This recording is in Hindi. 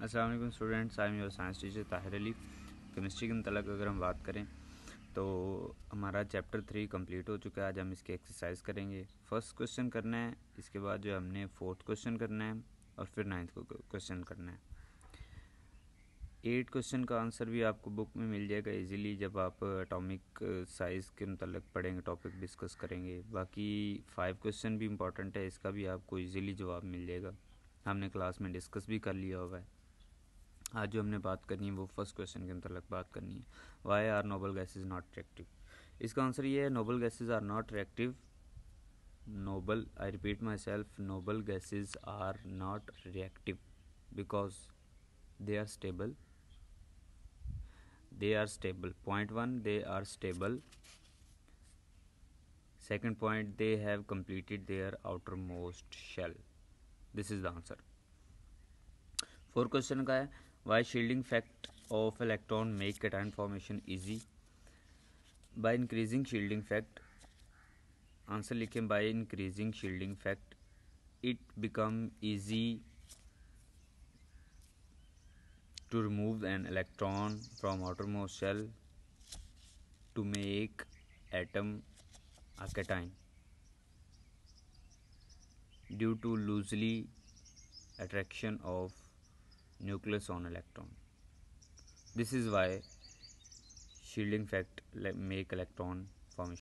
Aslam students I am your science teacher Tahir Ali chemistry के मतलब अगर हम बात करें तो हमारा चैप्टर थ्री कंप्लीट हो चुका है। आज हम इसकी एक्सरसाइज करेंगे। फ़र्स्ट क्वेश्चन करना है, इसके बाद जो हमने फोर्थ क्वेश्चन करना है, और फिर नाइन्थ को क्वेश्चन करना है। एट क्वेश्चन का आंसर भी आपको बुक में मिल जाएगा इजीली जब आप अटोमिक साइज़ के मतलब पढ़ेंगे टॉपिक डिस्कस करेंगे। बाकी फाइव क्वेश्चन भी इंपॉर्टेंट है, इसका भी आपको इजीली जवाब मिल जाएगा। हमने क्लास में डिस्कस भी कर लिया हुआ है। आज जो हमने बात करनी है, वो फ़र्स्ट क्वेश्चन के अंतर्गत बात करनी है। Why are noble gases not reactive इसका आंसर ये है noble gases are not reactive noble I repeat myself noble gases are not reactive because they are stable they are stable. Point 1 they are stable. Second point, they have completed their outermost shell. This is the answer. Four question का है? Why shielding fact of electron make cation formation easy? By increasing shielding fact. Answer लिखें by increasing shielding effect, it become easy to remove an electron from outermost shell to make atom a cation due to loosely attraction of nucleus on electron. This is why shielding fact make electron formation